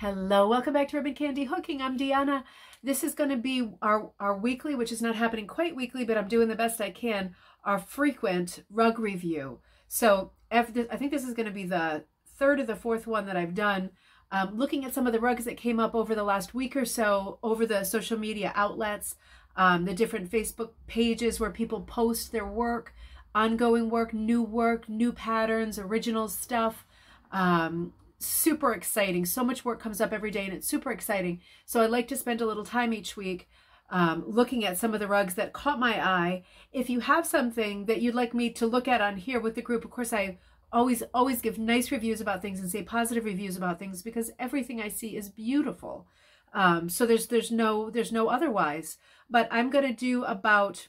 Hello, welcome back to Ribbon Candy Hooking. I'm Deanna. This is going to be our, our weekly, which is not happening quite weekly, but I'm doing the best I can, our frequent rug review. So I think this is going to be the third or the fourth one that I've done, um, looking at some of the rugs that came up over the last week or so over the social media outlets, um, the different Facebook pages where people post their work, ongoing work, new work, new patterns, original stuff, um, super exciting. So much work comes up every day and it's super exciting. So I like to spend a little time each week um, looking at some of the rugs that caught my eye. If you have something that you'd like me to look at on here with the group, of course, I always, always give nice reviews about things and say positive reviews about things because everything I see is beautiful. Um, so there's, there's no, there's no otherwise, but I'm going to do about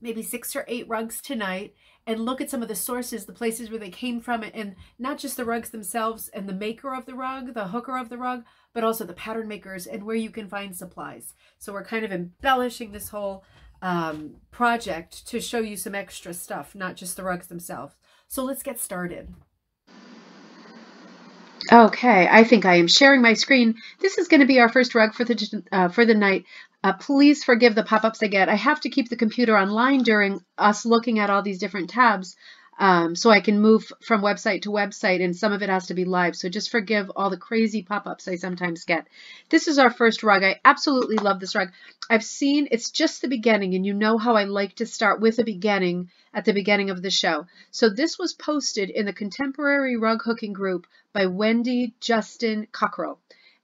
maybe six or eight rugs tonight and look at some of the sources, the places where they came from, and not just the rugs themselves and the maker of the rug, the hooker of the rug, but also the pattern makers and where you can find supplies. So we're kind of embellishing this whole um, project to show you some extra stuff, not just the rugs themselves. So let's get started. Okay, I think I am sharing my screen. This is going to be our first rug for the uh, for the night. Uh, please forgive the pop-ups I get. I have to keep the computer online during us looking at all these different tabs um, so I can move from website to website and some of it has to be live. So just forgive all the crazy pop-ups I sometimes get. This is our first rug. I absolutely love this rug. I've seen it's just the beginning and you know how I like to start with a beginning at the beginning of the show. So this was posted in the Contemporary Rug Hooking group by Wendy Justin Cockrell.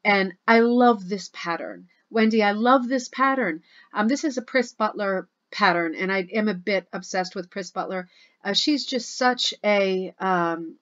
And I love this pattern. Wendy, I love this pattern. Um, this is a Pris Buttler pattern, and I am a bit obsessed with Pris Buttler. Uh, she's just such a um,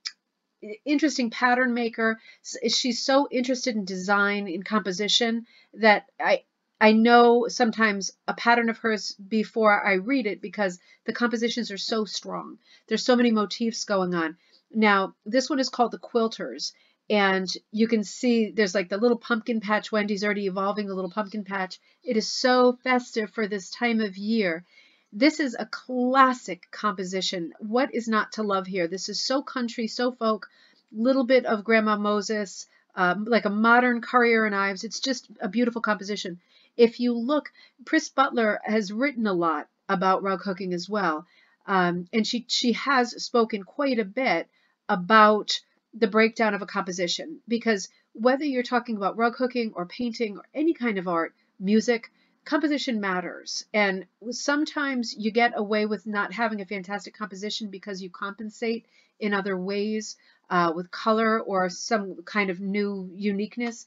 interesting pattern maker. She's so interested in design, in composition, that I I know sometimes a pattern of hers before I read it because the compositions are so strong. There's so many motifs going on. Now, this one is called the Quilters, and you can see there's like the little pumpkin patch. Wendy's already evolving the little pumpkin patch. It is so festive for this time of year. This is a classic composition. What is not to love here? This is so country, so folk, little bit of Grandma Moses, um, like a modern Currier and Ives. It's just a beautiful composition. If you look, Pris Buttler has written a lot about rug hooking as well. Um, and she, she has spoken quite a bit about the breakdown of a composition because whether you're talking about rug hooking or painting or any kind of art, music, composition matters. And sometimes you get away with not having a fantastic composition because you compensate in other ways uh, with color or some kind of new uniqueness.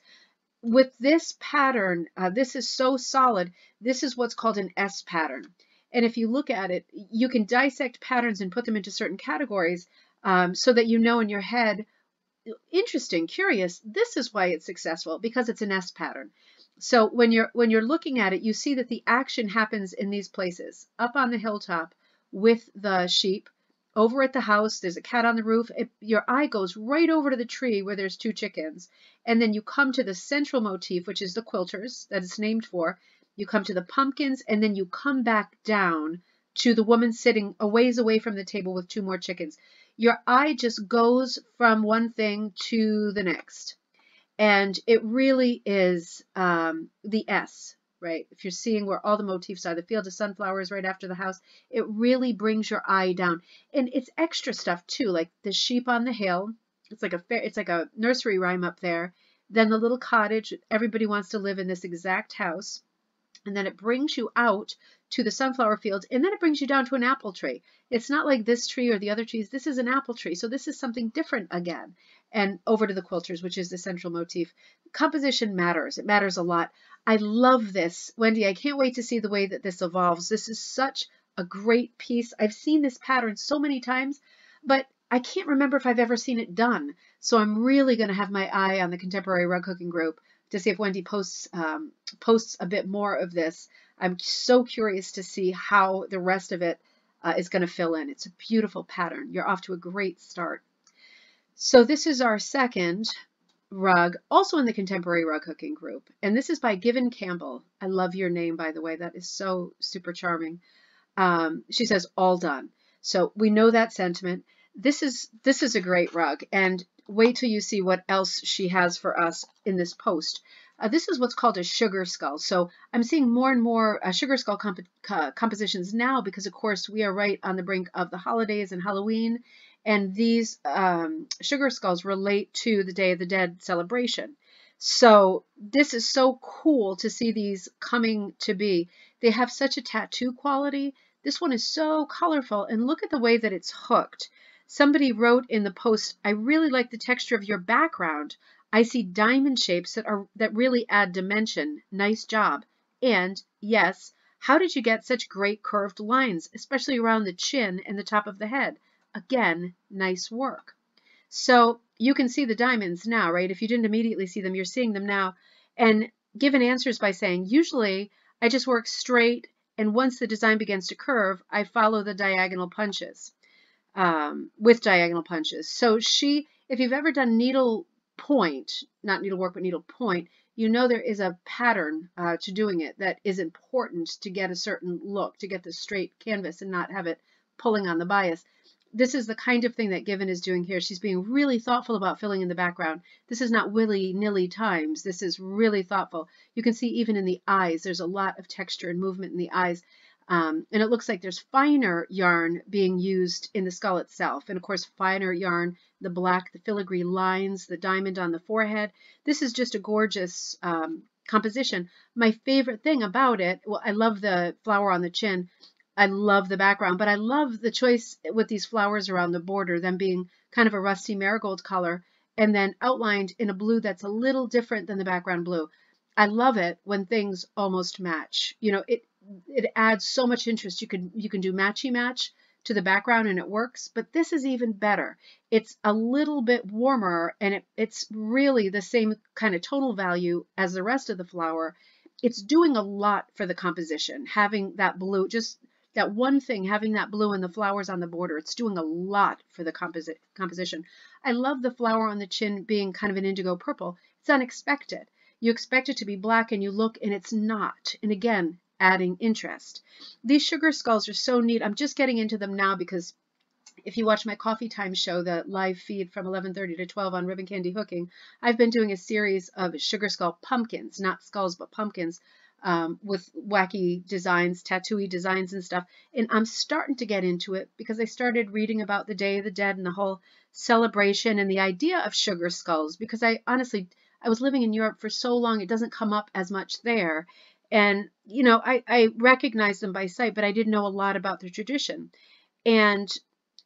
With this pattern, uh, this is so solid. This is what's called an S pattern. And if you look at it, you can dissect patterns and put them into certain categories um, so that you know in your head interesting, curious, this is why it's successful because it's an S pattern. So when you're when you're looking at it, you see that the action happens in these places. Up on the hilltop with the sheep, over at the house, there's a cat on the roof. It, your eye goes right over to the tree where there's two chickens. And then you come to the central motif, which is the quilters that it's named for. You come to the pumpkins, and then you come back down to the woman sitting a ways away from the table with two more chickens your eye just goes from one thing to the next. And it really is um, the S, right? If you're seeing where all the motifs are, the field of sunflowers right after the house, it really brings your eye down. And it's extra stuff too, like the sheep on the hill. It's like a fair, it's like a nursery rhyme up there. Then the little cottage. Everybody wants to live in this exact house. And then it brings you out to the sunflower fields, and then it brings you down to an apple tree. It's not like this tree or the other trees. This is an apple tree, so this is something different again. And over to the quilters, which is the central motif. Composition matters. It matters a lot. I love this. Wendy, I can't wait to see the way that this evolves. This is such a great piece. I've seen this pattern so many times, but I can't remember if I've ever seen it done. So I'm really going to have my eye on the Contemporary Rug Hooking Group to see if Wendy posts um, posts a bit more of this. I'm so curious to see how the rest of it uh, is going to fill in. It's a beautiful pattern. You're off to a great start. So this is our second rug, also in the Contemporary Rug Hooking group. And this is by Given Campbell. I love your name, by the way. That is so super charming. Um, she says, all done. So we know that sentiment. This is this is a great rug. And wait till you see what else she has for us in this post. Uh, this is what's called a sugar skull. So I'm seeing more and more uh, sugar skull comp compositions now because, of course, we are right on the brink of the holidays and Halloween. And these um, sugar skulls relate to the Day of the Dead celebration. So this is so cool to see these coming to be. They have such a tattoo quality. This one is so colorful. And look at the way that it's hooked. Somebody wrote in the post, I really like the texture of your background. I see diamond shapes that are that really add dimension. Nice job. And yes, how did you get such great curved lines, especially around the chin and the top of the head? Again, nice work. So you can see the diamonds now, right? If you didn't immediately see them, you're seeing them now. And given answers by saying, usually I just work straight, and once the design begins to curve, I follow the diagonal punches um, with diagonal punches. So she, if you've ever done needle point, not needlework, but needle point, you know there is a pattern uh, to doing it that is important to get a certain look, to get the straight canvas and not have it pulling on the bias. This is the kind of thing that Given is doing here. She's being really thoughtful about filling in the background. This is not willy-nilly times. This is really thoughtful. You can see even in the eyes, there's a lot of texture and movement in the eyes. Um, and it looks like there's finer yarn being used in the skull itself. And of course, finer yarn, the black, the filigree lines, the diamond on the forehead. This is just a gorgeous um, composition. My favorite thing about it, well, I love the flower on the chin. I love the background, but I love the choice with these flowers around the border, them being kind of a rusty marigold color and then outlined in a blue that's a little different than the background blue. I love it when things almost match. You know, it it adds so much interest. You can you can do matchy match to the background and it works, but this is even better. It's a little bit warmer and it, it's really the same kind of tonal value as the rest of the flower. It's doing a lot for the composition, having that blue, just that one thing, having that blue and the flowers on the border, it's doing a lot for the composi composition. I love the flower on the chin being kind of an indigo purple. It's unexpected. You expect it to be black and you look and it's not. And again, adding interest. These sugar skulls are so neat. I'm just getting into them now because if you watch my coffee time show, the live feed from 11:30 to 12 on ribbon candy hooking, I've been doing a series of sugar skull pumpkins, not skulls but pumpkins, um, with wacky designs, tattooy designs and stuff. And I'm starting to get into it because I started reading about the Day of the Dead and the whole celebration and the idea of sugar skulls. Because I honestly, I was living in Europe for so long, it doesn't come up as much there. And, you know, I, I recognized them by sight, but I didn't know a lot about their tradition. And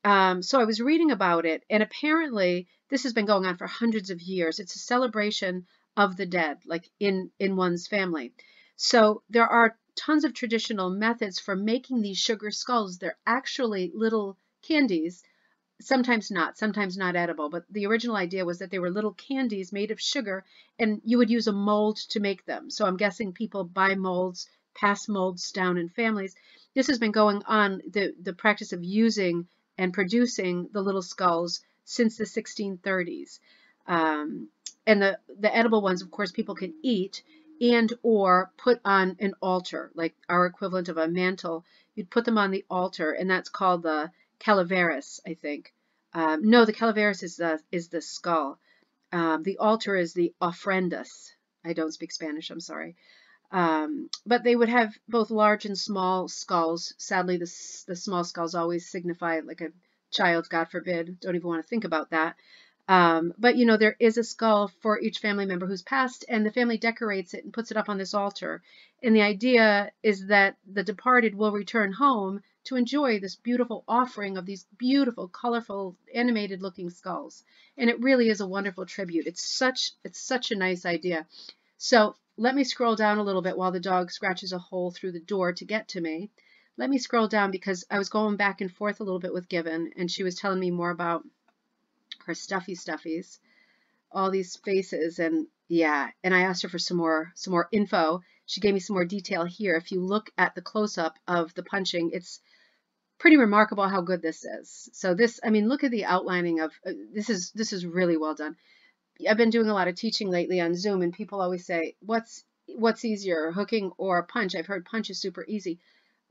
um, so I was reading about it, and apparently this has been going on for hundreds of years. It's a celebration of the dead, like in, in one's family. So there are tons of traditional methods for making these sugar skulls. They're actually little candies sometimes not, sometimes not edible, but the original idea was that they were little candies made of sugar and you would use a mold to make them. So I'm guessing people buy molds, pass molds down in families. This has been going on, the, the practice of using and producing the little skulls since the 1630s. Um, and the, the edible ones, of course, people can eat and or put on an altar, like our equivalent of a mantle. You'd put them on the altar, and that's called the calaveras, I think. Um, no, the calaveras is the is the skull. Um, the altar is the ofrendas. I don't speak Spanish. I'm sorry. Um, but they would have both large and small skulls. Sadly, the the small skulls always signify like a child. God forbid. Don't even want to think about that. Um, but you know, there is a skull for each family member who's passed, and the family decorates it and puts it up on this altar. And the idea is that the departed will return home to enjoy this beautiful offering of these beautiful, colorful, animated looking skulls. And it really is a wonderful tribute. It's such, it's such a nice idea. So let me scroll down a little bit while the dog scratches a hole through the door to get to me. Let me scroll down because I was going back and forth a little bit with Given and she was telling me more about her stuffy stuffies, all these faces and yeah, and I asked her for some more some more info. She gave me some more detail here. If you look at the close-up of the punching, it's pretty remarkable how good this is. So this, I mean, look at the outlining of, uh, this is, this is really well done. I've been doing a lot of teaching lately on Zoom and people always say, what's, what's easier, hooking or punch? I've heard punch is super easy.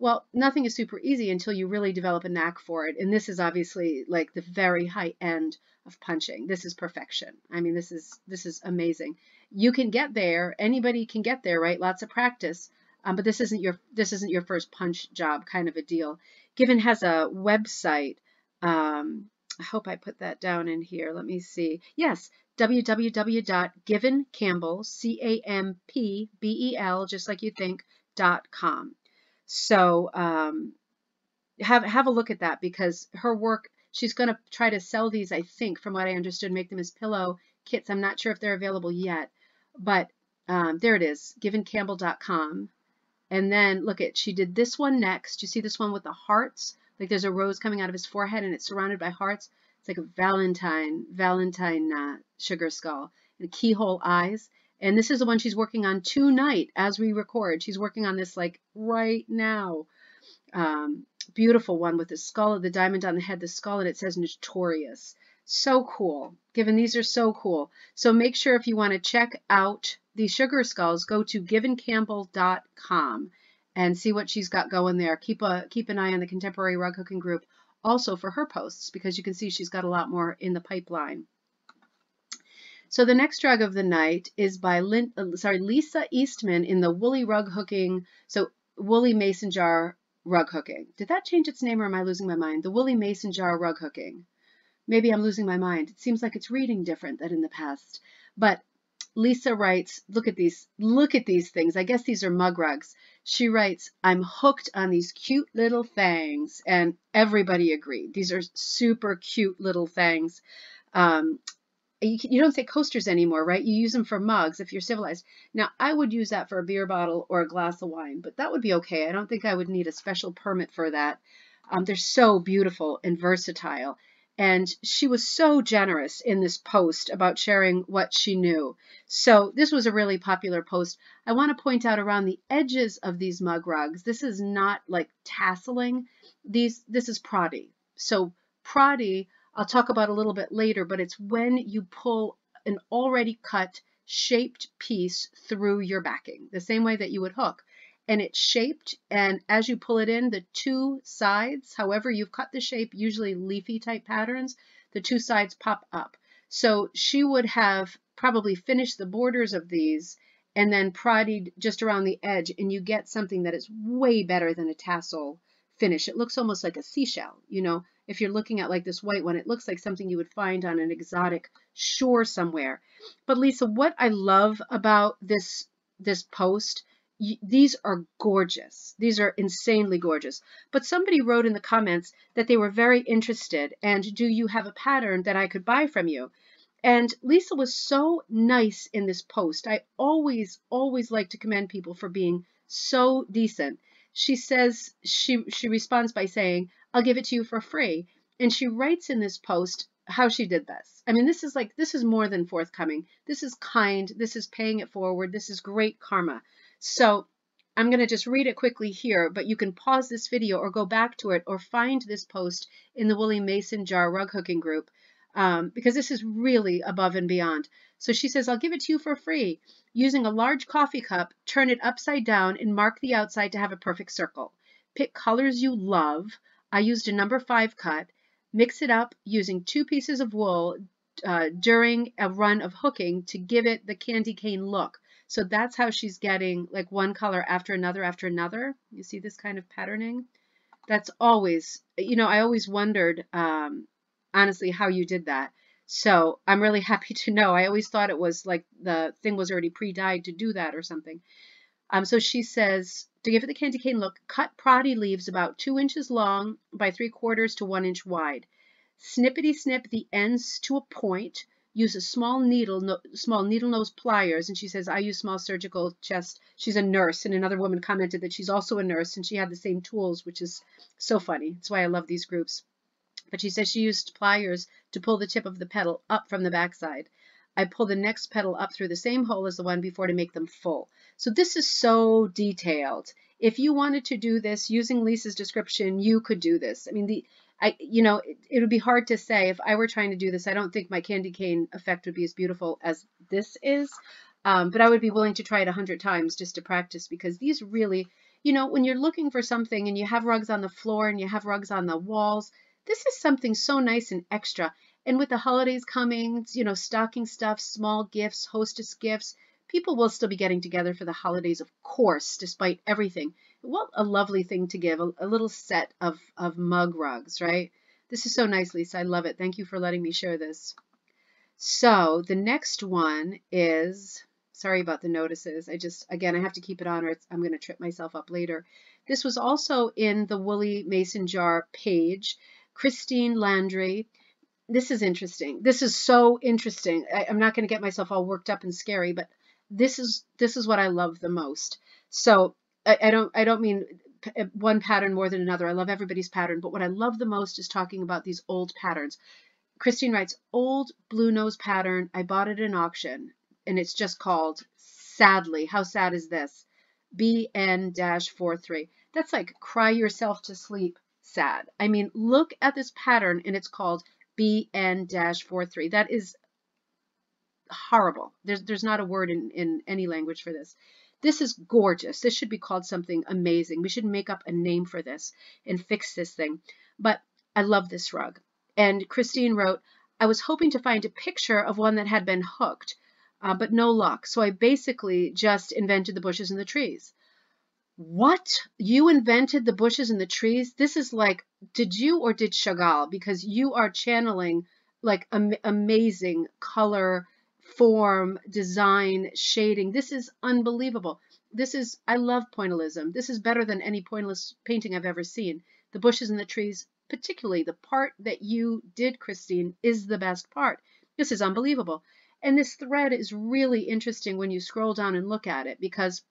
Well, nothing is super easy until you really develop a knack for it. And this is obviously like the very high end of punching. This is perfection. I mean, this is this is amazing. You can get there. Anybody can get there, right? Lots of practice. Um, but this isn't your this isn't your first punch job kind of a deal. Given has a website. Um, I hope I put that down in here. Let me see. Yes, www.givencampbell, C-A-M-P-B-E-L, just like you think, dot com. So um, have have a look at that because her work. She's going to try to sell these, I think, from what I understood, make them as pillow kits. I'm not sure if they're available yet, but um, there it is, givencampbell.com. And then look at, she did this one next. You see this one with the hearts? Like there's a rose coming out of his forehead and it's surrounded by hearts. It's like a Valentine, Valentine uh, sugar skull and keyhole eyes. And this is the one she's working on tonight as we record. She's working on this like right now. Um, beautiful one with the skull of the diamond on the head, the skull, and it says notorious. So cool. Given these are so cool. So make sure if you want to check out these sugar skulls, go to givencampbell.com and see what she's got going there. Keep a keep an eye on the contemporary rug hooking group also for her posts because you can see she's got a lot more in the pipeline. So the next drug of the night is by Lin, uh, sorry Lisa Eastman in the woolly rug hooking. So woolly mason jar rug hooking. Did that change its name or am I losing my mind? The woolly mason jar rug hooking. Maybe I'm losing my mind. It seems like it's reading different than in the past. But Lisa writes, look at these, look at these things. I guess these are mug rugs. She writes, I'm hooked on these cute little things. And everybody agreed. These are super cute little things. Um, you, you don't say coasters anymore, right? You use them for mugs if you're civilized. Now, I would use that for a beer bottle or a glass of wine, but that would be okay. I don't think I would need a special permit for that. Um, they're so beautiful and versatile. And she was so generous in this post about sharing what she knew. So this was a really popular post. I want to point out around the edges of these mug rugs, this is not like tasseling. These, this is Proddy. So Proddy, I'll talk about a little bit later, but it's when you pull an already cut shaped piece through your backing, the same way that you would hook. And it's shaped and as you pull it in the two sides however you've cut the shape usually leafy type patterns the two sides pop up. So she would have probably finished the borders of these and then proddied just around the edge and you get something that is way better than a tassel finish. It looks almost like a seashell you know if you're looking at like this white one it looks like something you would find on an exotic shore somewhere but Lisa what I love about this this post these are gorgeous. These are insanely gorgeous. But somebody wrote in the comments that they were very interested and do you have a pattern that I could buy from you? And Lisa was so nice in this post. I always, always like to commend people for being so decent. She says, she, she responds by saying, I'll give it to you for free. And she writes in this post how she did this. I mean, this is like, this is more than forthcoming. This is kind. This is paying it forward. This is great karma. So I'm going to just read it quickly here, but you can pause this video or go back to it or find this post in the Woolly Mason Jar Rug Hooking Group um, because this is really above and beyond. So she says, I'll give it to you for free. Using a large coffee cup, turn it upside down and mark the outside to have a perfect circle. Pick colors you love. I used a number five cut. Mix it up using two pieces of wool uh, during a run of hooking to give it the candy cane look. So that's how she's getting like one color after another after another. You see this kind of patterning? That's always, you know, I always wondered, um, honestly, how you did that. So I'm really happy to know. I always thought it was like the thing was already pre-dyed to do that or something. Um, so she says, to give it the candy cane look, cut Proddy leaves about two inches long by three quarters to one inch wide. Snippety snip the ends to a point use a small needle, no, small needle nose pliers. And she says, I use small surgical chest. She's a nurse. And another woman commented that she's also a nurse and she had the same tools, which is so funny. That's why I love these groups. But she says she used pliers to pull the tip of the petal up from the backside. I pull the next petal up through the same hole as the one before to make them full. So this is so detailed. If you wanted to do this using Lisa's description, you could do this. I mean, the I, you know, it, it, would be hard to say if I were trying to do this. I don't think my candy cane effect would be as beautiful as this is, um, but I would be willing to try it a hundred times just to practice because these really, you know, when you're looking for something and you have rugs on the floor and you have rugs on the walls, this is something so nice and extra. And with the holidays coming, you know, stocking stuff, small gifts, hostess gifts, people will still be getting together for the holidays, of course, despite everything. What a lovely thing to give, a, a little set of, of mug rugs, right? This is so nice, Lisa. I love it. Thank you for letting me share this. So the next one is, sorry about the notices. I just, again, I have to keep it on or I'm going to trip myself up later. This was also in the Woolly Mason Jar page. Christine Landry. This is interesting. This is so interesting. I, I'm not going to get myself all worked up and scary, but this is this is what I love the most. So I, I don't I don't mean uh, one pattern more than another. I love everybody's pattern, but what I love the most is talking about these old patterns. Christine writes, old blue nose pattern. I bought it in auction, and it's just called Sadly. How sad is this? BN-43. That's like cry yourself to sleep sad. I mean, look at this pattern, and it's called BN-43. That is horrible. There's, there's not a word in, in any language for this. This is gorgeous. This should be called something amazing. We should make up a name for this and fix this thing. But I love this rug. And Christine wrote, I was hoping to find a picture of one that had been hooked, uh, but no luck. So I basically just invented the bushes and the trees. What? You invented the bushes and the trees? This is like, did you or did Chagall? Because you are channeling like am amazing color, form, design, shading. This is unbelievable. This is, I love pointillism. This is better than any pointillist painting I've ever seen. The bushes and the trees particularly the part that you did, Christine, is the best part. This is unbelievable. And this thread is really interesting when you scroll down and look at it because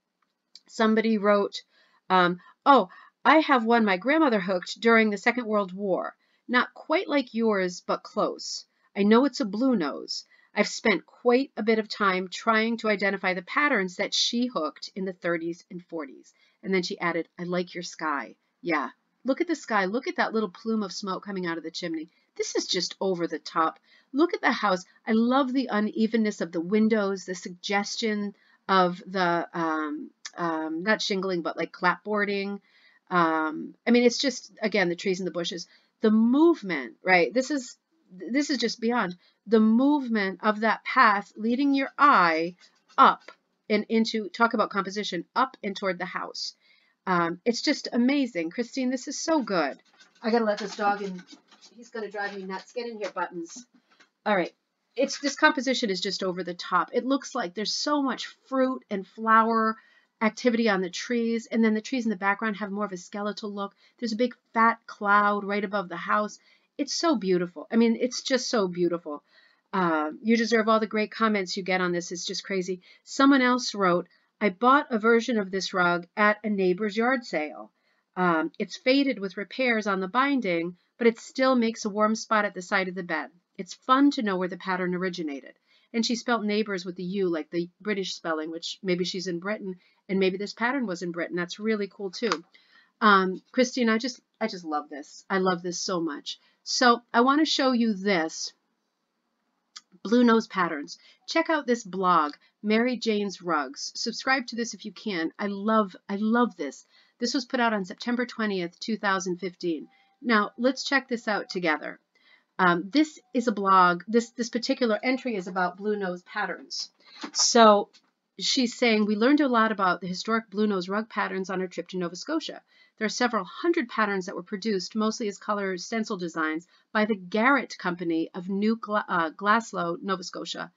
somebody wrote, um, oh, I have one my grandmother hooked during the Second World War. Not quite like yours, but close. I know it's a blue nose. I've spent quite a bit of time trying to identify the patterns that she hooked in the 30s and 40s. And then she added, I like your sky. Yeah, Look at the sky. Look at that little plume of smoke coming out of the chimney. This is just over the top. Look at the house. I love the unevenness of the windows, the suggestion of the, um, um, not shingling, but like clapboarding. Um, I mean, it's just, again, the trees and the bushes. The movement, right? This is, this is just beyond. The movement of that path leading your eye up and into, talk about composition, up and toward the house. Um, it's just amazing. Christine, this is so good. I got to let this dog in. He's going to drive me nuts. Get in here, Buttons. All right. It's This composition is just over the top. It looks like there's so much fruit and flower activity on the trees, and then the trees in the background have more of a skeletal look. There's a big fat cloud right above the house. It's so beautiful. I mean, it's just so beautiful. Uh, you deserve all the great comments you get on this. It's just crazy. Someone else wrote, I bought a version of this rug at a neighbor's yard sale. Um, it's faded with repairs on the binding, but it still makes a warm spot at the side of the bed. It's fun to know where the pattern originated. And she spelt neighbors with the U, like the British spelling, which maybe she's in Britain, and maybe this pattern was in Britain. That's really cool too. Um, Christine, I just, I just love this. I love this so much. So I want to show you this Blue Nose Patterns. Check out this blog, Mary Jane's Rugs. Subscribe to this if you can. I love, I love this. This was put out on September 20th, 2015. Now, let's check this out together. Um, this is a blog. This, this particular entry is about blue nose patterns. So she's saying, we learned a lot about the historic blue nose rug patterns on our trip to Nova Scotia. There are several hundred patterns that were produced, mostly as color stencil designs, by the Garrett Company of New Gla uh, Glasgow, Nova Scotia.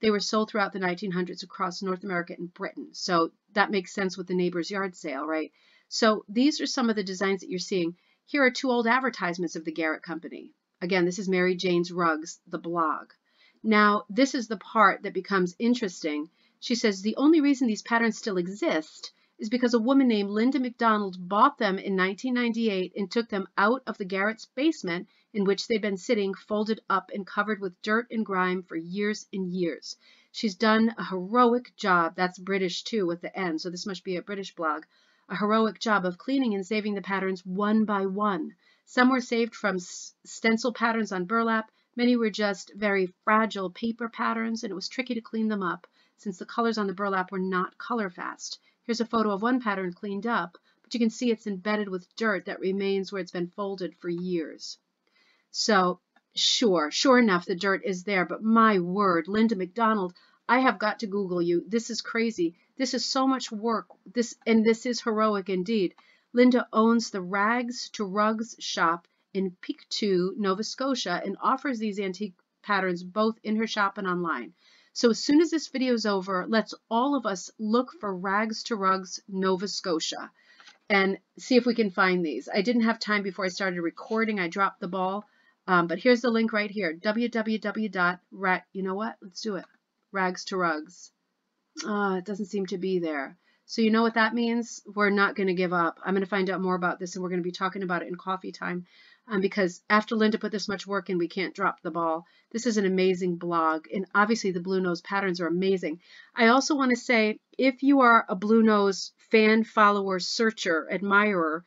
They were sold throughout the 1900s across North America and Britain. So that makes sense with the neighbor's yard sale, right? So these are some of the designs that you're seeing. Here are two old advertisements of the Garrett Company. Again, this is Mary Jane's Rugs, the blog. Now, this is the part that becomes interesting. She says the only reason these patterns still exist is because a woman named Linda McDonald bought them in 1998 and took them out of the Garrett's basement in which they'd been sitting folded up and covered with dirt and grime for years and years. She's done a heroic job, that's British too with the N, so this must be a British blog, a heroic job of cleaning and saving the patterns one by one. Some were saved from stencil patterns on burlap, many were just very fragile paper patterns, and it was tricky to clean them up since the colors on the burlap were not color fast. Here's a photo of one pattern cleaned up, but you can see it's embedded with dirt that remains where it's been folded for years. So sure, sure enough, the dirt is there. But my word, Linda McDonald, I have got to Google you. This is crazy. This is so much work. This and this is heroic indeed. Linda owns the Rags to Rugs shop in Pictou, Nova Scotia, and offers these antique patterns both in her shop and online. So as soon as this video is over, let's all of us look for Rags to Rugs Nova Scotia and see if we can find these. I didn't have time before I started recording. I dropped the ball. Um, but here's the link right here, www.rag, you know what? Let's do it. Rags to Rugs. Uh, it doesn't seem to be there. So you know what that means? We're not going to give up. I'm going to find out more about this and we're going to be talking about it in coffee time um, because after Linda put this much work in, we can't drop the ball. This is an amazing blog, and obviously the Blue Nose patterns are amazing. I also want to say, if you are a Blue Nose fan, follower, searcher, admirer,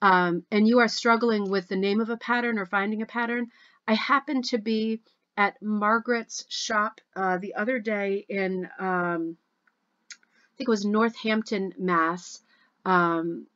um, and you are struggling with the name of a pattern or finding a pattern, I happen to be at Margaret's shop uh, the other day in, um, think it was Northampton, Mass. Um,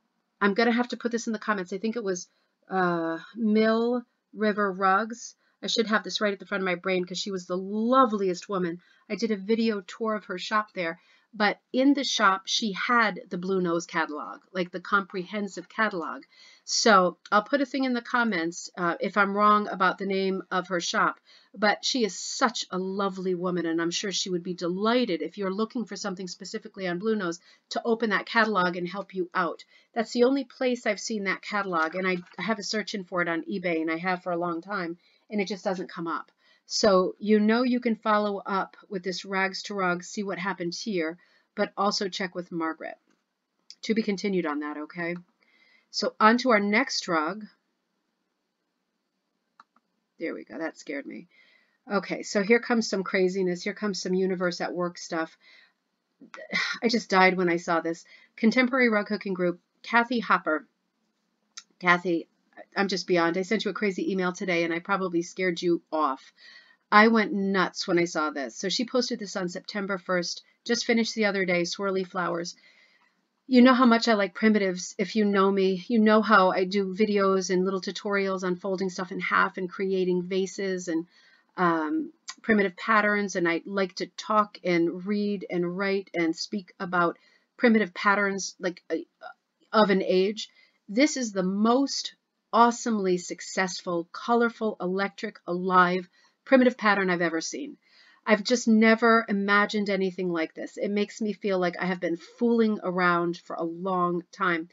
I'm going to have to put this in the comments. I think it was uh, Mill River Rugs. I should have this right at the front of my brain because she was the loveliest woman. I did a video tour of her shop there. But in the shop, she had the Blue Nose catalog, like the comprehensive catalog. So I'll put a thing in the comments uh, if I'm wrong about the name of her shop. But she is such a lovely woman, and I'm sure she would be delighted if you're looking for something specifically on Blue Nose to open that catalog and help you out. That's the only place I've seen that catalog, and I, have a search in for it on eBay, and I have for a long time, and it just doesn't come up. So you know you can follow up with this rags to rugs, see what happens here, but also check with Margaret. To be continued on that, okay? So on to our next rug. There we go. That scared me. Okay, so here comes some craziness. Here comes some universe at work stuff. I just died when I saw this. Contemporary rug hooking group, Kathy Hopper. Kathy, I'm just beyond. I sent you a crazy email today and I probably scared you off. I went nuts when I saw this. So she posted this on September 1st, just finished the other day, Swirly Flowers. You know how much I like primitives. If you know me, you know how I do videos and little tutorials on folding stuff in half and creating vases and um, primitive patterns. And I like to talk and read and write and speak about primitive patterns like uh, of an age. This is the most awesomely successful, colorful, electric, alive primitive pattern I've ever seen. I've just never imagined anything like this. It makes me feel like I have been fooling around for a long time.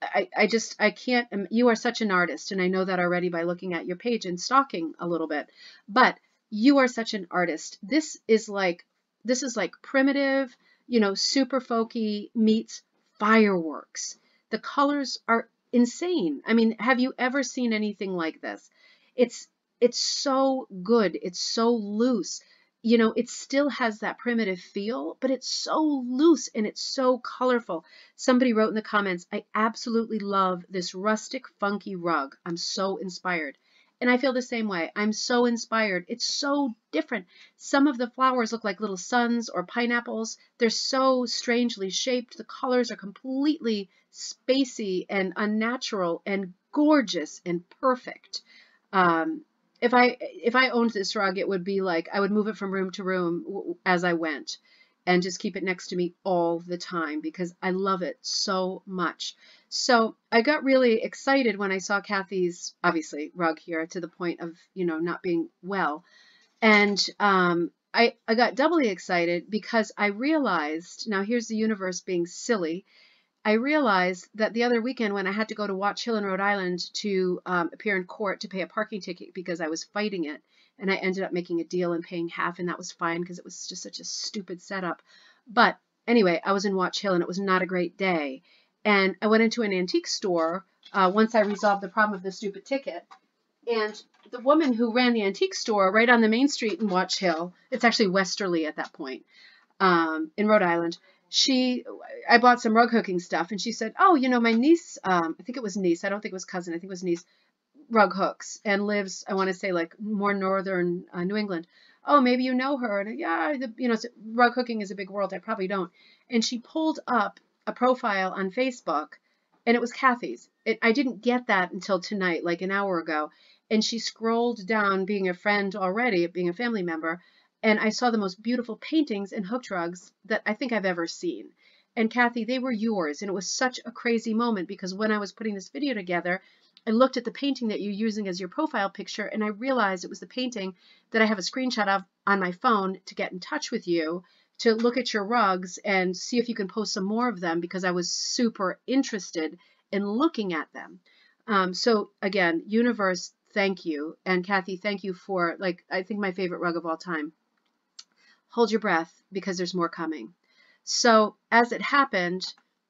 I, I just, I can't, um, you are such an artist, and I know that already by looking at your page and stalking a little bit, but you are such an artist. This is like, this is like primitive, you know, super folky meets fireworks. The colors are insane. I mean, have you ever seen anything like this? It's it's so good. It's so loose. You know, it still has that primitive feel, but it's so loose and it's so colorful. Somebody wrote in the comments, I absolutely love this rustic, funky rug. I'm so inspired. And I feel the same way. I'm so inspired. It's so different. Some of the flowers look like little suns or pineapples. They're so strangely shaped. The colors are completely spacey and unnatural and gorgeous and perfect. Um, if I if I owned this rug, it would be like I would move it from room to room as I went and just keep it next to me all the time because I love it so much. So I got really excited when I saw Kathy's, obviously, rug here to the point of, you know, not being well. And um, I, I got doubly excited because I realized, now here's the universe being silly, I realized that the other weekend when I had to go to Watch Hill in Rhode Island to um, appear in court to pay a parking ticket because I was fighting it, and I ended up making a deal and paying half, and that was fine because it was just such a stupid setup. But anyway, I was in Watch Hill, and it was not a great day. And I went into an antique store uh, once I resolved the problem of the stupid ticket. And the woman who ran the antique store right on the main street in Watch Hill, it's actually Westerly at that point, um, in Rhode Island, she, I bought some rug hooking stuff, and she said, oh, you know, my niece, um, I think it was niece, I don't think it was cousin, I think it was niece, rug hooks and lives, I want to say, like more northern uh, New England. Oh, maybe you know her. And yeah, the, you know, rug hooking is a big world. I probably don't. And she pulled up a profile on Facebook, and it was Kathy's. It, I didn't get that until tonight, like an hour ago. and she scrolled down, being a friend already, being a family member, and I saw the most beautiful paintings and hook rugs that I think I've ever seen. And Kathy, they were yours, and it was such a crazy moment because when I was putting this video together, I looked at the painting that you're using as your profile picture, and I realized it was the painting that I have a screenshot of on my phone to get in touch with you to look at your rugs and see if you can post some more of them because I was super interested in looking at them. Um, so again, universe, thank you. And Kathy, thank you for like, I think my favorite rug of all time. Hold your breath because there's more coming. So as it happened,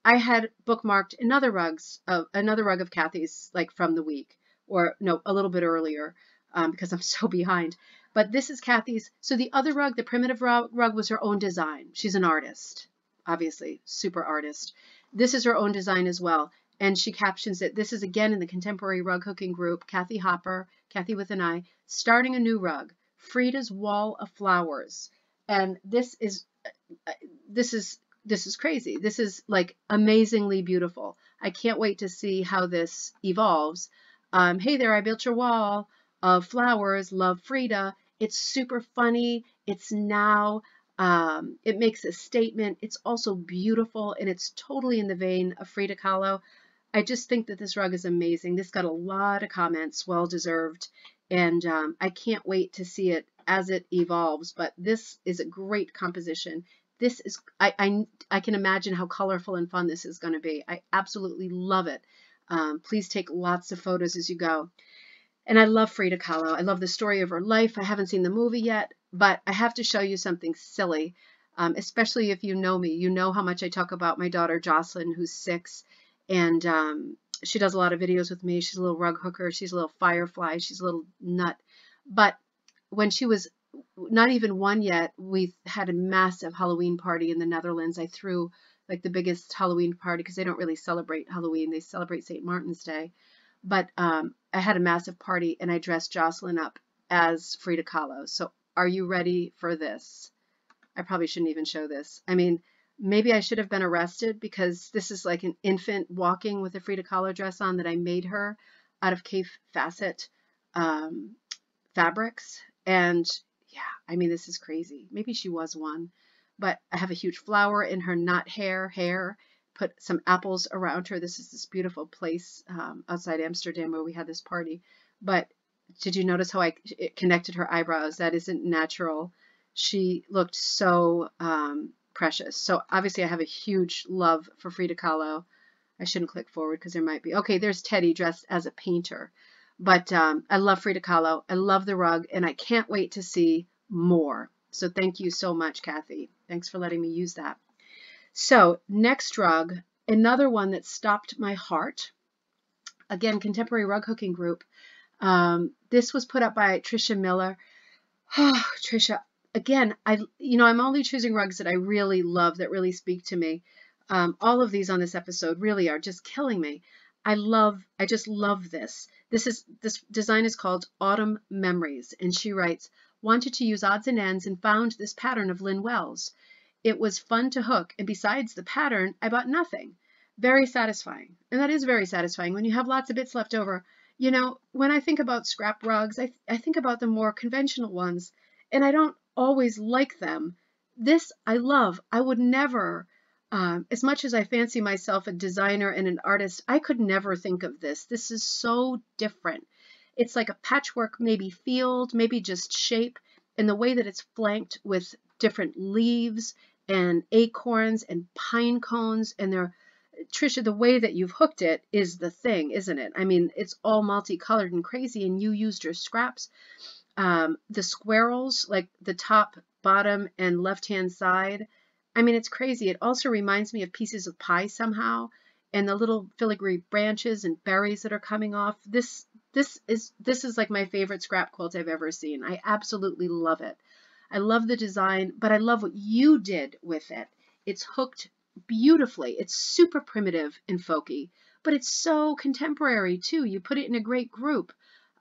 I had bookmarked another rugs, uh, another rug of Kathy's like from the week or no, a little bit earlier um, because I'm so behind. But this is Kathy's. So the other rug, the primitive rug, was her own design. She's an artist, obviously, super artist. This is her own design as well. And she captions it. This is again in the contemporary rug hooking group, Kathy Hopper, Kathy with an I, starting a new rug, Frida's Wall of Flowers. And this is, this is, this is crazy. This is like amazingly beautiful. I can't wait to see how this evolves. Um, hey there, I built your wall of flowers, love Frida. It's super funny. It's now. Um, it makes a statement. It's also beautiful and it's totally in the vein of Frida Kahlo. I just think that this rug is amazing. This got a lot of comments, well deserved, and um, I can't wait to see it as it evolves. But this is a great composition. This is I I, I can imagine how colorful and fun this is going to be. I absolutely love it. Um, please take lots of photos as you go. And I love Frida Kahlo. I love the story of her life. I haven't seen the movie yet, but I have to show you something silly, um, especially if you know me. You know how much I talk about my daughter Jocelyn, who's six, and um, she does a lot of videos with me. She's a little rug hooker. She's a little firefly. She's a little nut. But when she was not even one yet, we had a massive Halloween party in the Netherlands. I threw like the biggest Halloween party because they don't really celebrate Halloween. They celebrate St. Martin's Day. But um, I had a massive party and I dressed Jocelyn up as Frida Kahlo. So are you ready for this? I probably shouldn't even show this. I mean, maybe I should have been arrested because this is like an infant walking with a Frida Kahlo dress on that I made her out of Kaffe Fassett um, fabrics. And yeah, I mean, this is crazy. Maybe she was one. But I have a huge flower in her knot hair, hair, put some apples around her. This is this beautiful place um, outside Amsterdam where we had this party. But did you notice how I connected her eyebrows? That isn't natural. She looked so um, precious. So obviously I have a huge love for Frida Kahlo. I shouldn't click forward because there might be. Okay, there's Teddy dressed as a painter. But um, I love Frida Kahlo. I love the rug, and I can't wait to see more. So thank you so much, Kathy. Thanks for letting me use that. So next rug, another one that stopped my heart. Again, Contemporary Rug Hooking Group. Um, this was put up by Trisha Miller. Oh, Trisha, again, I you know I'm only choosing rugs that I really love, that really speak to me. Um, all of these on this episode really are just killing me. I love, I just love this. This is this design is called Autumn Memories, and she writes, wanted to use odds and ends and found this pattern of Lynn Wells. It was fun to hook, and besides the pattern, I bought nothing. Very satisfying. And that is very satisfying when you have lots of bits left over. You know, when I think about scrap rugs, I, th I think about the more conventional ones, and I don't always like them. This I love. I would never, um, as much as I fancy myself a designer and an artist, I could never think of this. This is so different. It's like a patchwork, maybe field, maybe just shape, and the way that it's flanked with different leaves and acorns and pine cones and they're Trisha, the way that you've hooked it is the thing, isn't it? I mean, it's all multicolored and crazy, and you used your scraps. Um, the squirrels, like the top, bottom, and left-hand side. I mean, it's crazy. It also reminds me of pieces of pie somehow, and the little filigree branches and berries that are coming off. This, this is this is like my favorite scrap quilt I've ever seen. I absolutely love it. I love the design, but I love what you did with it. It's hooked beautifully. It's super primitive and folky, but it's so contemporary too. You put it in a great group.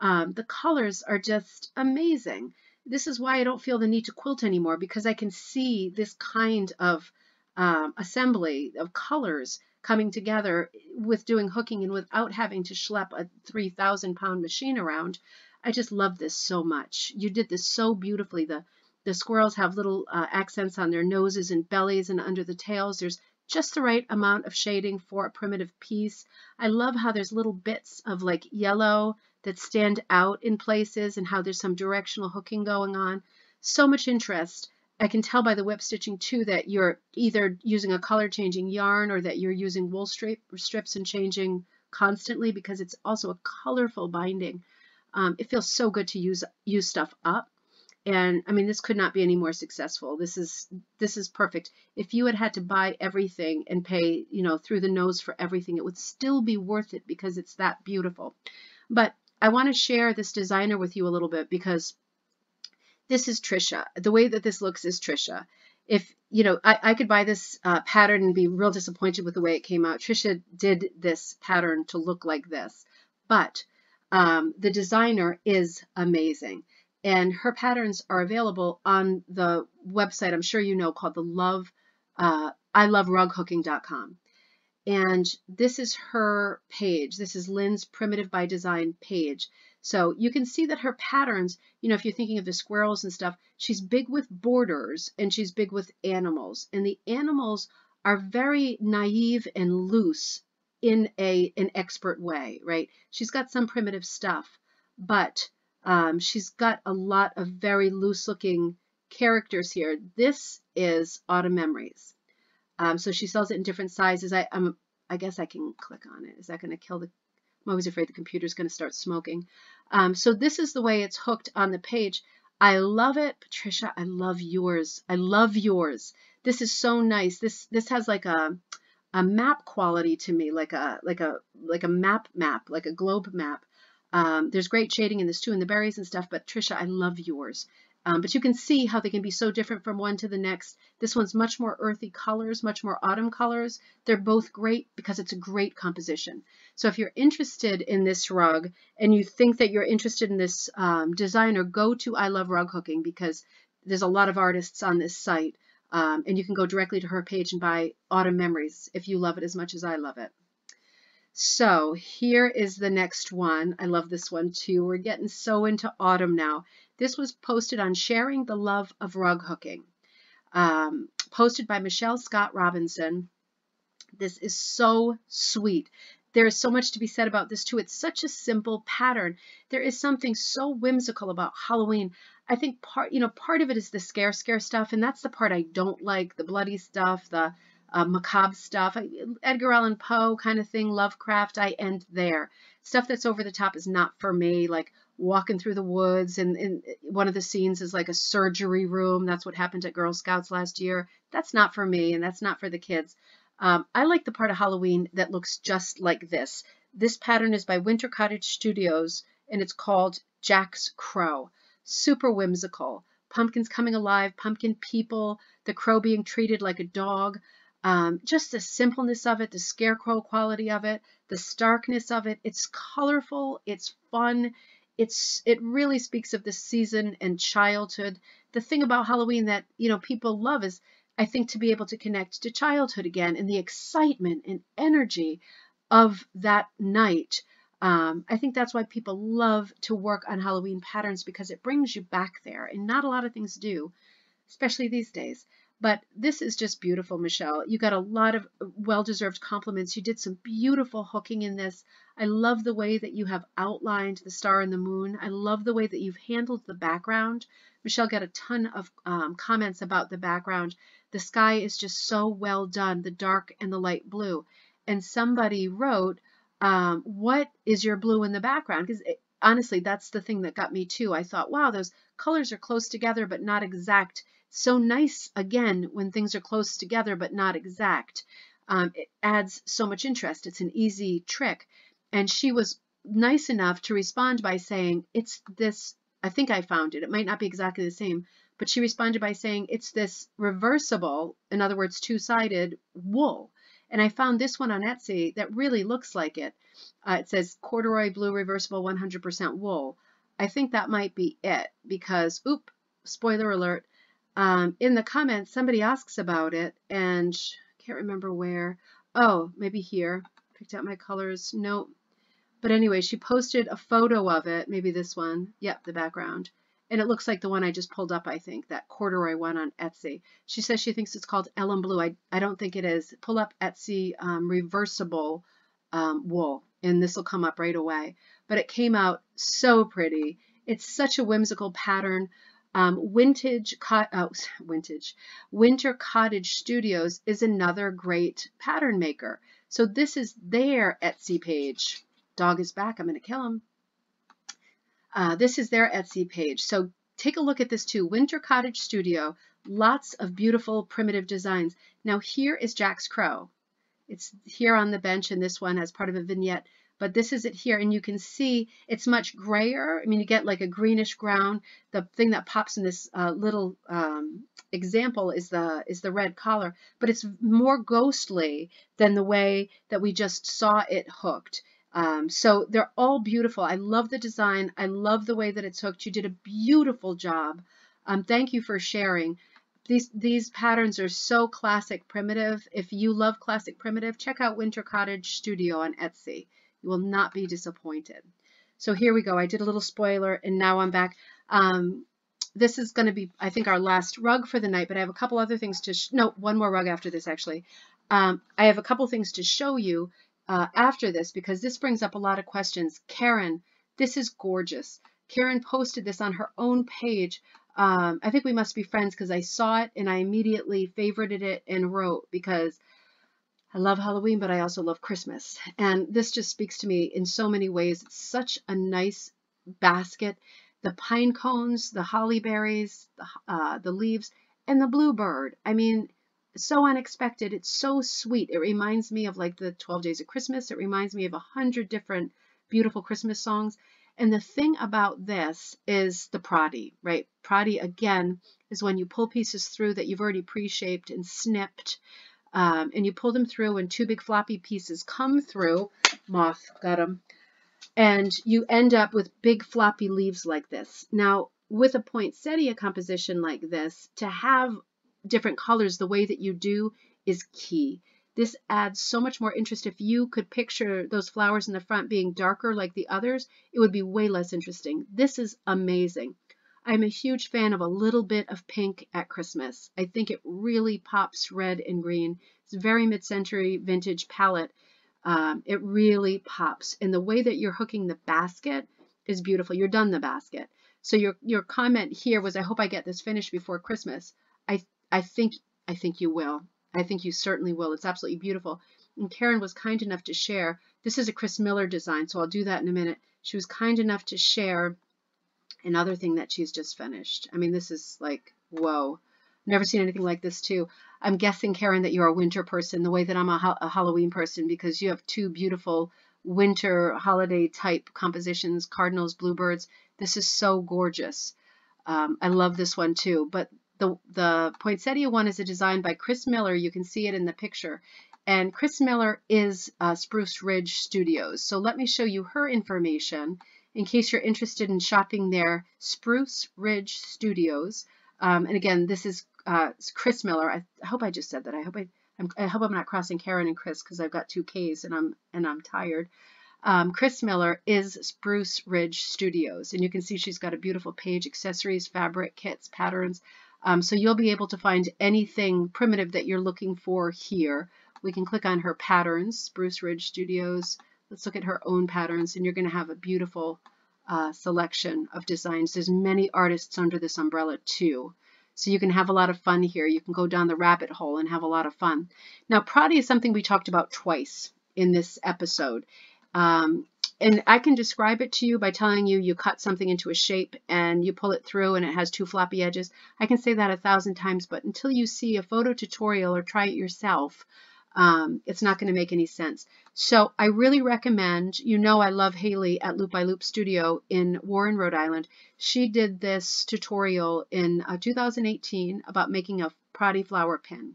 Um, the colors are just amazing. This is why I don't feel the need to quilt anymore because I can see this kind of um, assembly of colors coming together with doing hooking and without having to schlep a 3,000 pound machine around. I just love this so much. You did this so beautifully. The the squirrels have little uh, accents on their noses and bellies and under the tails. There's just the right amount of shading for a primitive piece. I love how there's little bits of like yellow that stand out in places and how there's some directional hooking going on. So much interest. I can tell by the whip stitching too that you're either using a color changing yarn or that you're using wool strip, strips and changing constantly because it's also a colorful binding. Um, it feels so good to use use stuff up. And I mean, this could not be any more successful. This is this is perfect. If you had had to buy everything and pay, you know, through the nose for everything, it would still be worth it because it's that beautiful. But I want to share this designer with you a little bit because this is Trisha. The way that this looks is Trisha. If, you know, I, I could buy this uh, pattern and be real disappointed with the way it came out. Trisha did this pattern to look like this, but um, the designer is amazing and her patterns are available on the website I'm sure you know called the Love uh, I love rughooking.com. And this is her page. This is Lynn's Primitive by Design page. So you can see that her patterns, you know, if you're thinking of the squirrels and stuff, she's big with borders and she's big with animals. And the animals are very naive and loose in a an expert way, right? She's got some primitive stuff, but um, she's got a lot of very loose looking characters here. This is Autumn Memories. Um, so she sells it in different sizes. I, I'm, I guess I can click on it. Is that going to kill the, I'm always afraid the computer's going to start smoking. Um, so this is the way it's hooked on the page. I love it. Patricia, I love yours. I love yours. This is so nice. This, this has like a, a map quality to me, like a, like a, like a map map, like a globe map. Um, there's great shading in this too, in the berries and stuff, but Trisha, I love yours. Um, but you can see how they can be so different from one to the next. This one's much more earthy colors, much more autumn colors. They're both great because it's a great composition. So if you're interested in this rug and you think that you're interested in this um, designer, go to I Love Rug Hooking because there's a lot of artists on this site. Um, and you can go directly to her page and buy Autumn Memories if you love it as much as I love it. So here is the next one. I love this one too. We're getting so into autumn now. This was posted on Sharing the Love of Rug Hooking, um, posted by Michelle Scott Robinson. This is so sweet. There is so much to be said about this too. It's such a simple pattern. There is something so whimsical about Halloween. I think part, you know, part of it is the scare scare stuff, and that's the part I don't like, the bloody stuff, the uh, macabre stuff. Edgar Allan Poe kind of thing, Lovecraft, I end there. Stuff that's over the top is not for me, like walking through the woods and, and one of the scenes is like a surgery room. That's what happened at Girl Scouts last year. That's not for me and that's not for the kids. Um, I like the part of Halloween that looks just like this. This pattern is by Winter Cottage Studios and it's called Jack's Crow. Super whimsical. Pumpkins coming alive, pumpkin people, the crow being treated like a dog. Um, just the simpleness of it, the scarecrow quality of it, the starkness of it. It's colorful, it's fun, it's it really speaks of the season and childhood. The thing about Halloween that you know people love is I think to be able to connect to childhood again and the excitement and energy of that night. Um, I think that's why people love to work on Halloween patterns because it brings you back there, and not a lot of things do, especially these days. But this is just beautiful, Michelle. You got a lot of well-deserved compliments. You did some beautiful hooking in this. I love the way that you have outlined the star and the moon. I love the way that you've handled the background. Michelle got a ton of um, comments about the background. The sky is just so well done, the dark and the light blue. And somebody wrote, um, what is your blue in the background? Because honestly, that's the thing that got me too. I thought, wow, those colors are close together, but not exact so nice again when things are close together but not exact. Um, it adds so much interest. It's an easy trick. And she was nice enough to respond by saying, It's this, I think I found it. It might not be exactly the same, but she responded by saying, It's this reversible, in other words, two sided wool. And I found this one on Etsy that really looks like it. Uh, it says corduroy blue reversible 100% wool. I think that might be it because, oop, spoiler alert, um, in the comments, somebody asks about it, and I can't remember where. Oh, maybe here. Picked out my colors. Nope. But anyway, she posted a photo of it, maybe this one. Yep, the background. And it looks like the one I just pulled up, I think, that corduroy one on Etsy. She says she thinks it's called Ellen Blue. I, I don't think it is. Pull up Etsy um, reversible um, wool, and this will come up right away. But it came out so pretty. It's such a whimsical pattern. Um, vintage, oh, vintage, Winter Cottage Studios is another great pattern maker. So this is their Etsy page. Dog is back. I'm going to kill him. Uh, this is their Etsy page. So take a look at this too. Winter Cottage Studio. Lots of beautiful primitive designs. Now here is Jack's Crow. It's here on the bench and this one as part of a vignette. But this is it here and you can see it's much grayer. I mean, you get like a greenish ground. The thing that pops in this uh, little um, example is the is the red collar, but it's more ghostly than the way that we just saw it hooked. Um, so they're all beautiful. I love the design. I love the way that it's hooked. You did a beautiful job. Um, thank you for sharing. These, these patterns are so classic primitive. If you love classic primitive, check out Winter Cottage Studio on Etsy. You will not be disappointed. So here we go. I did a little spoiler and now I'm back. Um, this is going to be, I think, our last rug for the night, but I have a couple other things to, no, one more rug after this actually. Um, I have a couple things to show you uh, after this because this brings up a lot of questions. Karen, this is gorgeous. Karen posted this on her own page. Um, I think we must be friends because I saw it and I immediately favorited it and wrote because I love Halloween, but I also love Christmas. And this just speaks to me in so many ways. It's such a nice basket. The pine cones, the holly berries, the, uh, the leaves, and the bluebird. I mean, so unexpected. It's so sweet. It reminds me of like the 12 Days of Christmas. It reminds me of a hundred different beautiful Christmas songs. And the thing about this is the proddy, right? Proddy, again, is when you pull pieces through that you've already pre-shaped and snipped, um, and you pull them through and two big floppy pieces come through. Moth, got them. And you end up with big floppy leaves like this. Now, with a poinsettia composition like this, to have different colors the way that you do is key. This adds so much more interest. If you could picture those flowers in the front being darker like the others, it would be way less interesting. This is amazing. I'm a huge fan of a little bit of pink at Christmas. I think it really pops red and green. It's a very mid-century vintage palette. Um, it really pops. And the way that you're hooking the basket is beautiful. You're done the basket. So your, your comment here was, I hope I get this finished before Christmas. I I think I think you will. I think you certainly will. It's absolutely beautiful. And Karen was kind enough to share. This is a Chris Miller design, so I'll do that in a minute. She was kind enough to share another thing that she's just finished. I mean, this is like, whoa. Never seen anything like this too. I'm guessing, Karen, that you're a winter person, the way that I'm a, a Halloween person, because you have two beautiful winter holiday type compositions, cardinals, bluebirds. This is so gorgeous. Um, I love this one too. But the, the poinsettia one is a design by Chris Miller. You can see it in the picture. And Chris Miller is uh, Spruce Ridge Studios. So let me show you her information in case you're interested in shopping there. Spruce Ridge Studios. Um, and again, this is uh, Chris Miller. I, I, hope I just said that. I hope I, I'm, I hope I'm not crossing Karen and Chris because I've got two K's and I'm and I'm tired. Um, Chris Miller is Spruce Ridge Studios, and you can see she's got a beautiful page: accessories, fabric, kits, patterns. Um, so you'll be able to find anything primitive that you're looking for here. We can click on her patterns, Spruce Ridge Studios. Let's look at her own patterns and you're going to have a beautiful uh, selection of designs. There's many artists under this umbrella too. So you can have a lot of fun here. You can go down the rabbit hole and have a lot of fun. Now, Proddy is something we talked about twice in this episode. Um, and I can describe it to you by telling you you cut something into a shape and you pull it through and it has two floppy edges. I can say that a thousand times, but until you see a photo tutorial or try it yourself, um, it's not going to make any sense. So I really recommend, you know I love Haley at Loop by Loop Studio in Warren, Rhode Island. She did this tutorial in uh, 2018 about making a proddy flower pin.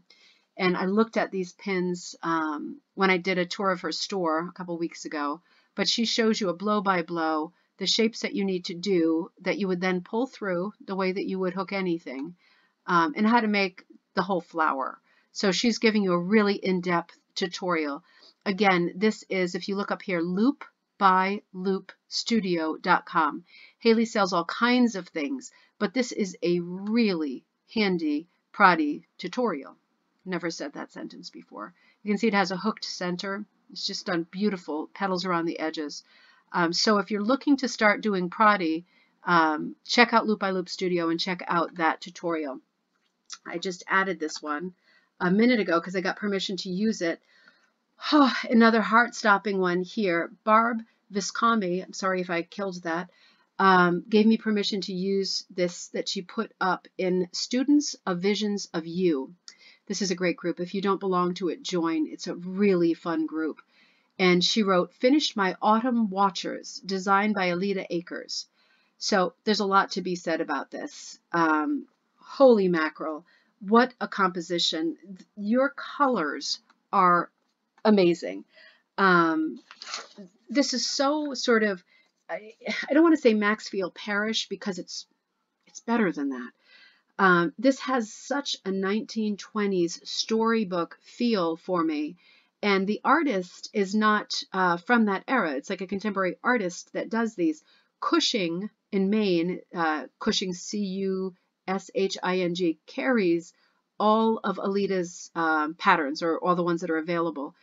And I looked at these pins um, when I did a tour of her store a couple weeks ago but she shows you a blow by blow, the shapes that you need to do that you would then pull through the way that you would hook anything, um, and how to make the whole flower. So she's giving you a really in-depth tutorial. Again, this is, if you look up here, Loop byloopstudio.com. Haley sells all kinds of things, but this is a really handy proddy tutorial. Never said that sentence before. You can see it has a hooked center. It's just done beautiful petals around the edges. Um, so if you're looking to start doing proddy, um, check out Loop by Loop Studio and check out that tutorial. I just added this one a minute ago because I got permission to use it. Oh, another heart-stopping one here. Barb Viscomi, I'm sorry if I killed that, um, gave me permission to use this that she put up in Students of Visions of You. This is a great group. If you don't belong to it, join. It's a really fun group. And she wrote, Finished My Autumn Watchers, designed by Alida Akers. So there's a lot to be said about this. Um, holy mackerel, what a composition. Your colors are amazing. Um, this is so sort of, I, I don't want to say Maxfield Parrish because it's it's better than that. Um, this has such a 1920s storybook feel for me. And the artist is not uh, from that era. It's like a contemporary artist that does these. Cushing in Maine, uh, Cushing, C-U-S-H-I-N-G, carries all of Alida's um, patterns or all the ones that are available.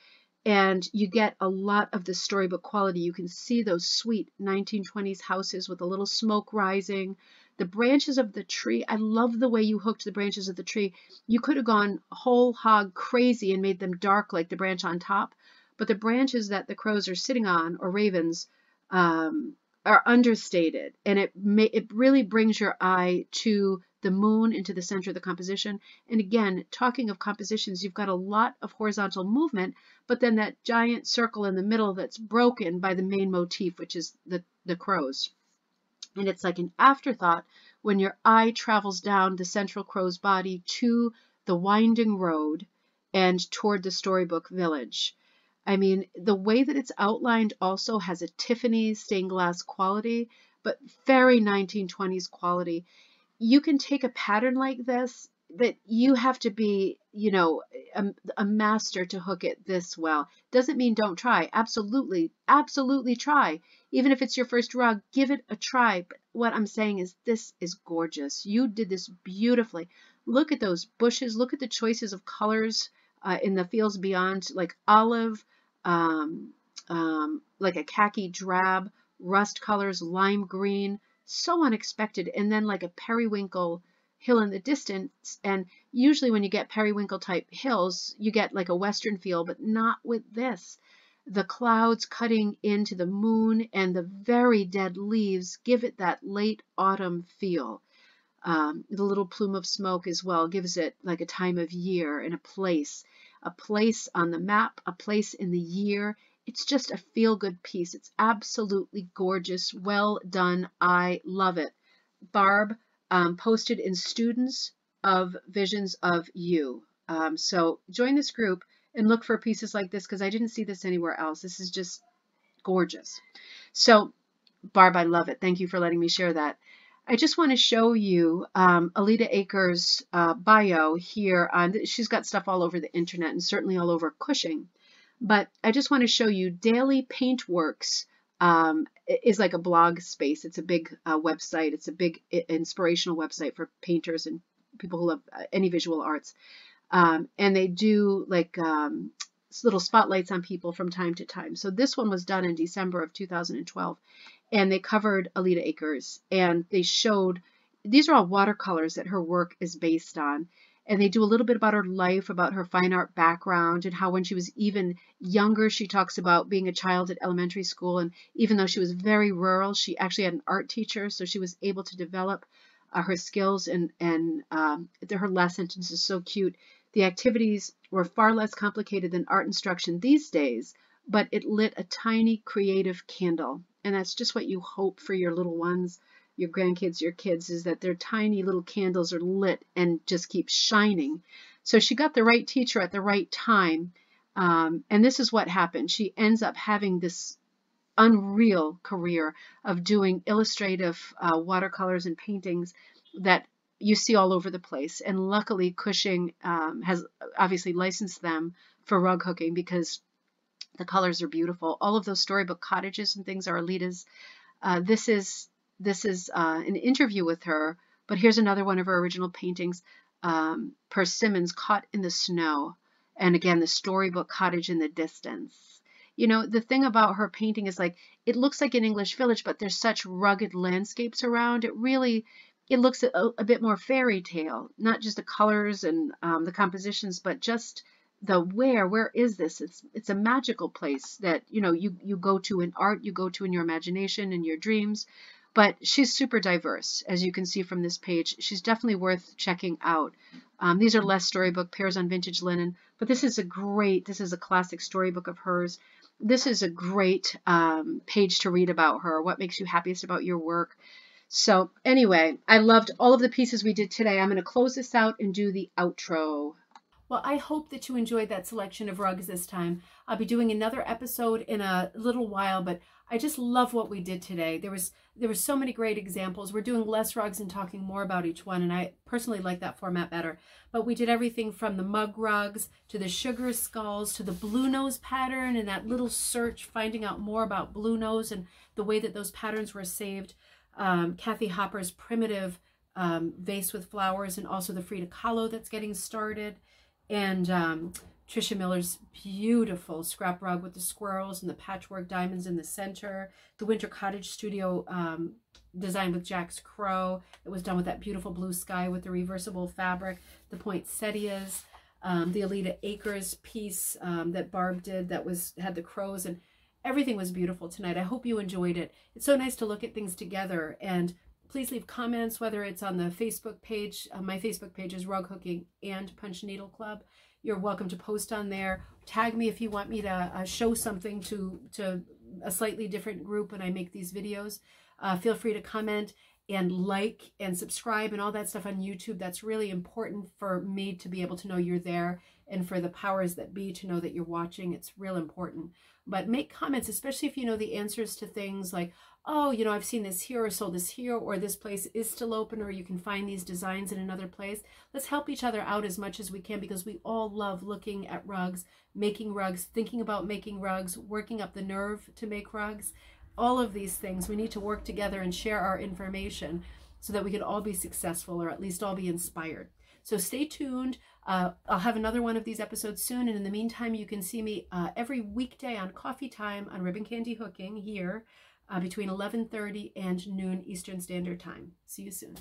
And you get a lot of the storybook quality. You can see those sweet 1920s houses with a little smoke rising. The branches of the tree, I love the way you hooked the branches of the tree. You could have gone whole hog crazy and made them dark like the branch on top, but the branches that the crows are sitting on, or ravens, um, are understated. And it, may, it really brings your eye to the moon into the center of the composition. And again, talking of compositions, you've got a lot of horizontal movement, but then that giant circle in the middle that's broken by the main motif, which is the, the crows. And it's like an afterthought when your eye travels down the central crow's body to the winding road and toward the storybook village. I mean, the way that it's outlined also has a Tiffany stained glass quality, but very 1920s quality you can take a pattern like this that you have to be, you know, a, a, master to hook it this well. Doesn't mean don't try. Absolutely, absolutely try. Even if it's your first rug, give it a try. But what I'm saying is this is gorgeous. You did this beautifully. Look at those bushes. Look at the choices of colors uh, in the fields beyond, like olive, um, um, like a khaki drab, rust colors, lime green, so unexpected. And then like a periwinkle hill in the distance. And usually when you get periwinkle type hills, you get like a western feel, but not with this. The clouds cutting into the moon and the very dead leaves give it that late autumn feel. Um, the little plume of smoke as well gives it like a time of year and a place, a place on the map, a place in the year, it's just a feel good piece. It's absolutely gorgeous. Well done. I love it. Barb um, posted in Students of Visions of You. Um, so join this group and look for pieces like this because I didn't see this anywhere else. This is just gorgeous. So Barb, I love it. Thank you for letting me share that. I just want to show you um, Alida Akers' uh, bio here. On, she's got stuff all over the internet and certainly all over Cushing. But I just want to show you Daily Paintworks um, is like a blog space. It's a big uh, website. It's a big inspirational website for painters and people who love uh, any visual arts. Um, and they do like um, little spotlights on people from time to time. So this one was done in December of 2012, and they covered Alida Akers, and they showed these are all watercolors that her work is based on and they do a little bit about her life, about her fine art background, and how when she was even younger, she talks about being a child at elementary school. And even though she was very rural, she actually had an art teacher, so she was able to develop uh, her skills. And, and um, her last sentence is so cute. The activities were far less complicated than art instruction these days, but it lit a tiny creative candle. And that's just what you hope for your little ones your grandkids, your kids, is that their tiny little candles are lit and just keep shining. So she got the right teacher at the right time. Um, and this is what happened. She ends up having this unreal career of doing illustrative uh, watercolors and paintings that you see all over the place. And luckily, Cushing um, has obviously licensed them for rug hooking because The colors are beautiful. All of those storybook cottages and things are Alida's. Uh, this is this is uh, an interview with her, but here's another one of her original paintings. Um, Persimmons caught in the snow, and again the storybook cottage in the distance. You know, the thing about her painting is like it looks like an English village, but there's such rugged landscapes around. It really it looks a, a bit more fairy tale, not just the colors and um, the compositions, but just the where where is this it's it's a magical place that you know you you go to in art you go to in your imagination and your dreams but she's super diverse as you can see from this page. She's definitely worth checking out. Um, these are less storybook pairs on vintage linen but this is a great this is a classic storybook of hers. This is a great um, page to read about her what makes you happiest about your work. So anyway i loved all of the pieces we did today. I'm going to close this out and do the outro. Well, I hope that you enjoyed that selection of rugs this time. I'll be doing another episode in a little while, but I just love what we did today. There was there were so many great examples. We're doing less rugs and talking more about each one, and I personally like that format better. But we did everything from the mug rugs to the sugar skulls to the blue nose pattern and that little search, finding out more about blue nose and the way that those patterns were saved. Um, Kathy Hopper's primitive um, vase with flowers and also the Frida Kahlo that's getting started and um, Trisha Miller's beautiful scrap rug with the squirrels and the patchwork diamonds in the center. The Winter Cottage Studio um, designed with Jack's Crow. It was done with that beautiful blue sky with the reversible fabric. The poinsettias. Um, the Alida Akers piece um, that Barb did that was had the crows and everything was beautiful tonight. I hope you enjoyed it. It's so nice to look at things together and Please leave comments, whether it's on the Facebook page. Uh, my Facebook page is Rug Hooking and Punch Needle Club. You're welcome to post on there. Tag me if you want me to uh, show something to, to a slightly different group when I make these videos. Uh, feel free to comment and like and subscribe and all that stuff on YouTube. That's really important for me to be able to know you're there and for the powers that be to know that you're watching. It's real important. But make comments, especially if you know the answers to things like, oh, you know, I've seen this here or sold this here, or this place is still open, or you can find these designs in another place. Let's help each other out as much as we can because we all love looking at rugs, making rugs, thinking about making rugs, working up the nerve to make rugs. All of these things, we need to work together and share our information so that we can all be successful or at least all be inspired. So stay tuned. Uh, I'll have another one of these episodes soon. And in the meantime, you can see me uh, every weekday on Coffee Time on Ribbon Candy Hooking here uh, between 11.30 and noon Eastern Standard Time. See you soon.